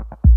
you.